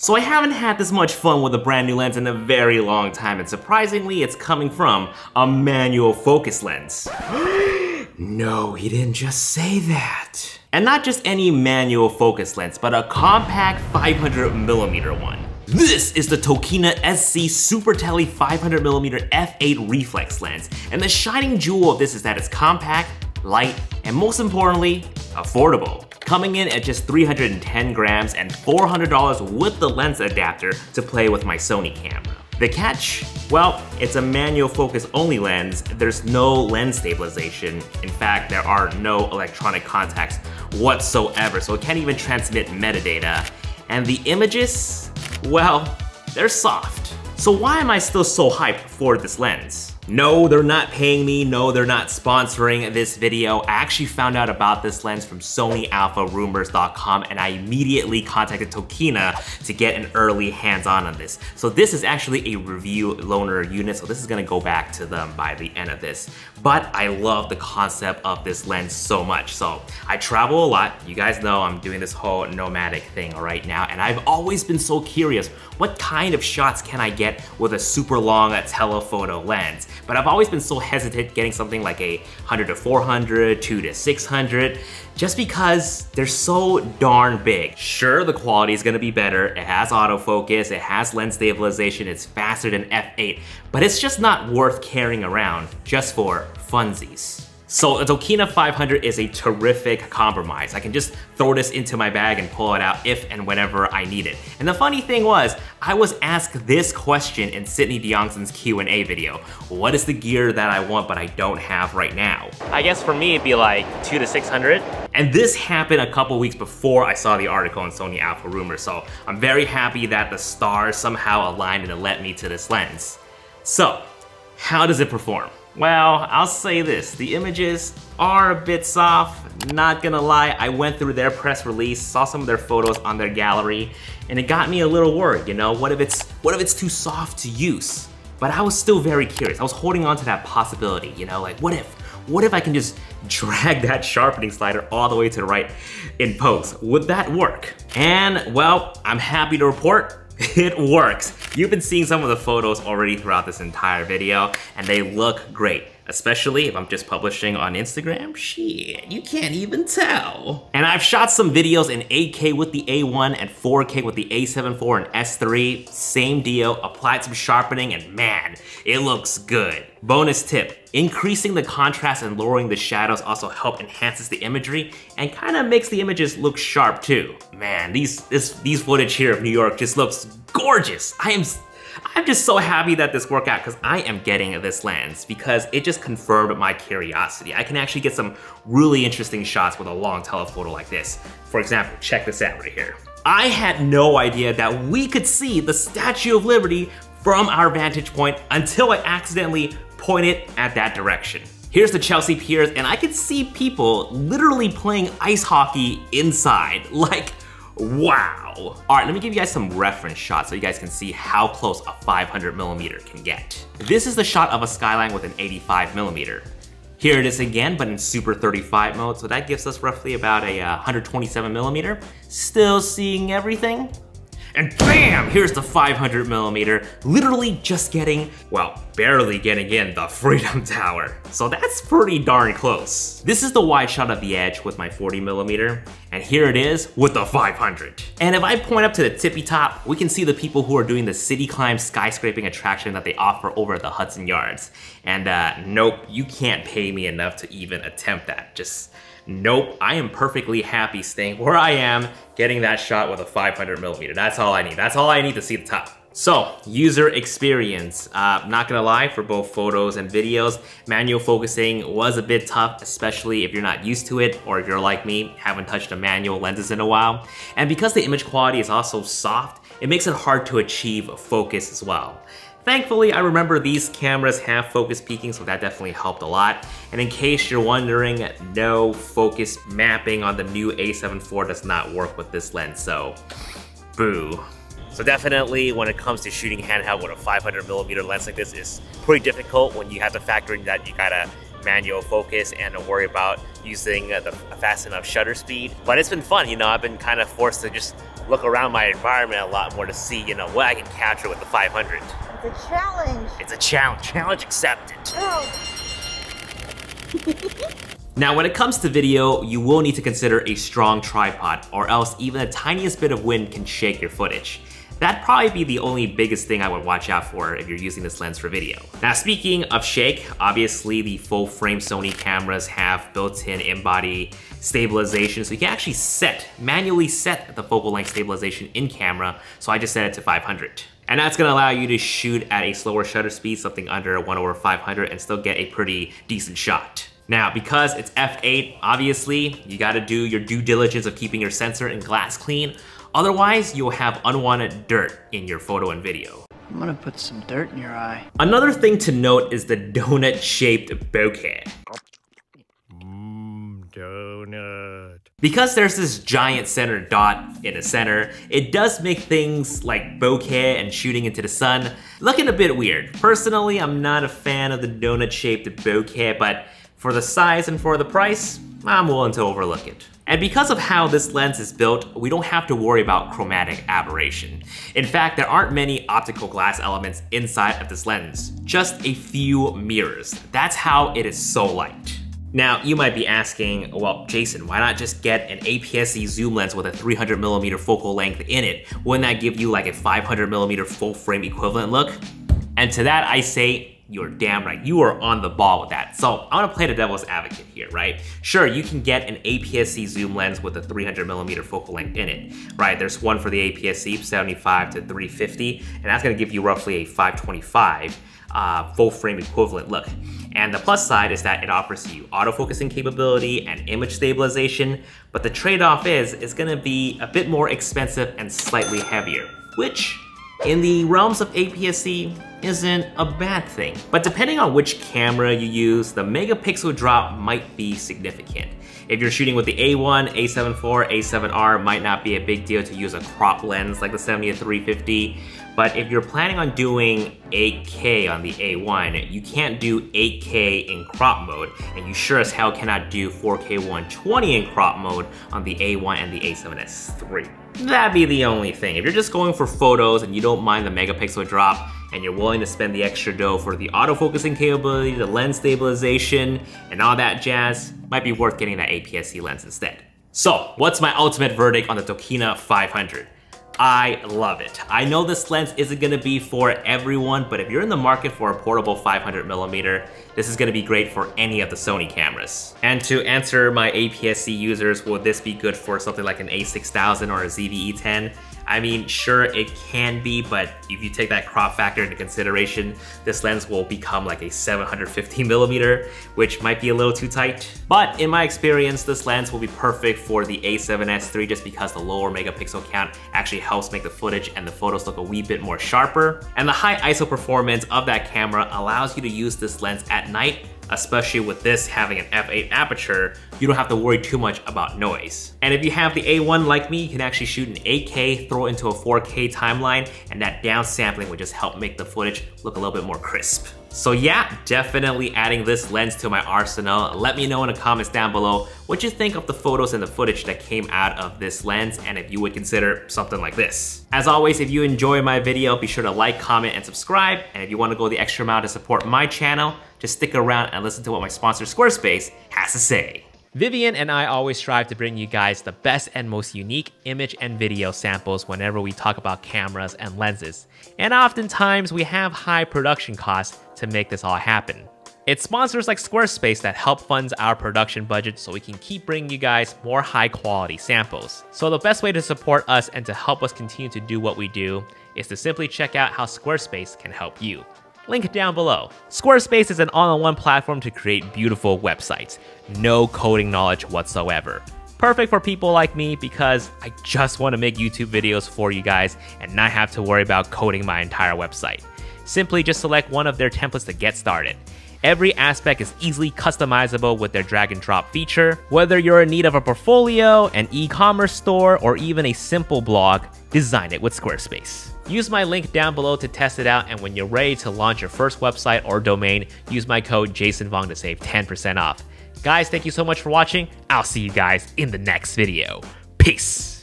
So I haven't had this much fun with a brand new lens in a very long time, and surprisingly, it's coming from a manual focus lens. no, he didn't just say that. And not just any manual focus lens, but a compact 500mm one. This is the Tokina SZ Super Tele 500mm f8 reflex lens, and the shining jewel of this is that it's compact, light, and most importantly, affordable coming in at just 310 grams and $400 with the lens adapter to play with my Sony camera. The catch? Well, it's a manual focus only lens. There's no lens stabilization. In fact, there are no electronic contacts whatsoever, so it can't even transmit metadata. And the images? Well, they're soft. So why am I still so hyped for this lens? No, they're not paying me. No, they're not sponsoring this video. I actually found out about this lens from SonyAlphaRumors.com and I immediately contacted Tokina to get an early hands-on on this. So this is actually a review loaner unit, so this is gonna go back to them by the end of this. But I love the concept of this lens so much. So I travel a lot. You guys know I'm doing this whole nomadic thing right now, and I've always been so curious, what kind of shots can I get with a super long telephoto lens? But I've always been so hesitant getting something like a 100 to 400, 2 to 600, just because they're so darn big. Sure, the quality is gonna be better. It has autofocus, it has lens stabilization, it's faster than f8, but it's just not worth carrying around just for funsies. So a Tokina 500 is a terrific compromise. I can just throw this into my bag and pull it out if and whenever I need it. And the funny thing was, I was asked this question in Sidney Diongzon's Q&A video. What is the gear that I want but I don't have right now? I guess for me it'd be like two to 600. And this happened a couple weeks before I saw the article on Sony Alpha Rumor, so I'm very happy that the stars somehow aligned and led me to this lens. So, how does it perform? Well, I'll say this, the images are a bit soft, not gonna lie. I went through their press release, saw some of their photos on their gallery, and it got me a little worried, you know? What if it's, what if it's too soft to use? But I was still very curious. I was holding on to that possibility, you know? Like, what if, what if I can just drag that sharpening slider all the way to the right in post? Would that work? And well, I'm happy to report it works. You've been seeing some of the photos already throughout this entire video, and they look great. Especially if I'm just publishing on Instagram, shit, you can't even tell. And I've shot some videos in 8K with the A1 and 4K with the A7 IV and S3, same deal, applied some sharpening and man, it looks good. Bonus tip, increasing the contrast and lowering the shadows also help enhances the imagery and kind of makes the images look sharp too. Man, these, this, these footage here of New York just looks gorgeous. I am I'm just so happy that this worked out because I am getting this lens because it just confirmed my curiosity. I can actually get some really interesting shots with a long telephoto like this. For example, check this out right here. I had no idea that we could see the Statue of Liberty from our vantage point until I accidentally pointed at that direction. Here's the Chelsea Piers and I could see people literally playing ice hockey inside. Like, Wow. All right, let me give you guys some reference shots so you guys can see how close a 500 millimeter can get. This is the shot of a skyline with an 85 millimeter. Here it is again, but in Super 35 mode, so that gives us roughly about a uh, 127 millimeter. Still seeing everything? And bam, here's the 500 millimeter, literally just getting, well, barely getting in the Freedom Tower. So that's pretty darn close. This is the wide shot of the edge with my 40 millimeter, and here it is with the 500. And if I point up to the tippy top, we can see the people who are doing the city climb skyscraping attraction that they offer over at the Hudson Yards. And uh, nope, you can't pay me enough to even attempt that. Just Nope, I am perfectly happy staying where I am, getting that shot with a 500 millimeter. That's all I need. That's all I need to see the top. So, user experience. Uh, not gonna lie, for both photos and videos, manual focusing was a bit tough, especially if you're not used to it, or if you're like me, haven't touched a manual lenses in a while. And because the image quality is also soft, it makes it hard to achieve focus as well. Thankfully, I remember these cameras have focus peaking, so that definitely helped a lot. And in case you're wondering, no focus mapping on the new a7 IV does not work with this lens, so boo. So definitely when it comes to shooting handheld with a 500 millimeter lens like this is pretty difficult when you have to factor in that you gotta manual focus and worry about using the fast enough shutter speed. But it's been fun, you know, I've been kind of forced to just look around my environment a lot more to see, you know, what I can capture with the 500. It's a challenge. It's a challenge. Challenge accepted. Oh. Now, when it comes to video, you will need to consider a strong tripod or else even the tiniest bit of wind can shake your footage. That'd probably be the only biggest thing I would watch out for if you're using this lens for video. Now speaking of shake, obviously the full frame Sony cameras have built-in in-body stabilization, so you can actually set, manually set the focal length stabilization in camera, so I just set it to 500. And that's gonna allow you to shoot at a slower shutter speed, something under 1 over 500, and still get a pretty decent shot. Now, because it's f8, obviously, you gotta do your due diligence of keeping your sensor and glass clean, Otherwise, you'll have unwanted dirt in your photo and video. I'm gonna put some dirt in your eye. Another thing to note is the donut-shaped bokeh. Mmm, donut. Because there's this giant center dot in the center, it does make things like bokeh and shooting into the sun looking a bit weird. Personally, I'm not a fan of the donut-shaped bokeh, but for the size and for the price, I'm willing to overlook it. And because of how this lens is built, we don't have to worry about chromatic aberration. In fact, there aren't many optical glass elements inside of this lens, just a few mirrors. That's how it is so light. Now, you might be asking, well, Jason, why not just get an APS-C zoom lens with a 300mm focal length in it? Wouldn't that give you like a 500mm full frame equivalent look? And to that I say, you're damn right. You are on the ball with that. So I want to play the devil's advocate here, right? Sure, you can get an APS-C zoom lens with a 300 millimeter focal length in it, right? There's one for the APS-C 75 to 350, and that's going to give you roughly a 525 uh, full frame equivalent look. And the plus side is that it offers you autofocusing capability and image stabilization, but the trade-off is it's gonna be a bit more expensive and slightly heavier, which in the realms of APS-C isn't a bad thing. But depending on which camera you use, the megapixel drop might be significant. If you're shooting with the A1, A7 IV, A7R, might not be a big deal to use a crop lens like the 70 to 350, but if you're planning on doing 8K on the A1, you can't do 8K in crop mode, and you sure as hell cannot do 4K 120 in crop mode on the A1 and the A7S III. That'd be the only thing. If you're just going for photos and you don't mind the megapixel drop, and you're willing to spend the extra dough for the autofocusing capability, the lens stabilization, and all that jazz, might be worth getting that APS-C lens instead. So, what's my ultimate verdict on the Tokina 500? I love it. I know this lens isn't gonna be for everyone, but if you're in the market for a portable 500 millimeter, this is gonna be great for any of the Sony cameras. And to answer my APS-C users, will this be good for something like an A6000 or a ZV-E10? I mean, sure, it can be, but if you take that crop factor into consideration, this lens will become like a 750 millimeter, which might be a little too tight. But in my experience, this lens will be perfect for the a7S III just because the lower megapixel count actually helps make the footage and the photos look a wee bit more sharper. And the high ISO performance of that camera allows you to use this lens at night especially with this having an f8 aperture, you don't have to worry too much about noise. And if you have the A1 like me, you can actually shoot an 8K, throw it into a 4K timeline, and that downsampling would just help make the footage look a little bit more crisp. So yeah, definitely adding this lens to my arsenal. Let me know in the comments down below what you think of the photos and the footage that came out of this lens and if you would consider something like this. As always, if you enjoy my video, be sure to like, comment, and subscribe. And if you want to go the extra mile to support my channel, just stick around and listen to what my sponsor Squarespace has to say. Vivian and I always strive to bring you guys the best and most unique image and video samples whenever we talk about cameras and lenses. And oftentimes we have high production costs to make this all happen. It's sponsors like Squarespace that help funds our production budget so we can keep bringing you guys more high quality samples. So the best way to support us and to help us continue to do what we do is to simply check out how Squarespace can help you link down below. Squarespace is an all-in-one platform to create beautiful websites. No coding knowledge whatsoever. Perfect for people like me because I just want to make YouTube videos for you guys and not have to worry about coding my entire website. Simply just select one of their templates to get started. Every aspect is easily customizable with their drag and drop feature. Whether you're in need of a portfolio, an e-commerce store, or even a simple blog, design it with Squarespace. Use my link down below to test it out, and when you're ready to launch your first website or domain, use my code JasonVong to save 10% off. Guys, thank you so much for watching. I'll see you guys in the next video. Peace!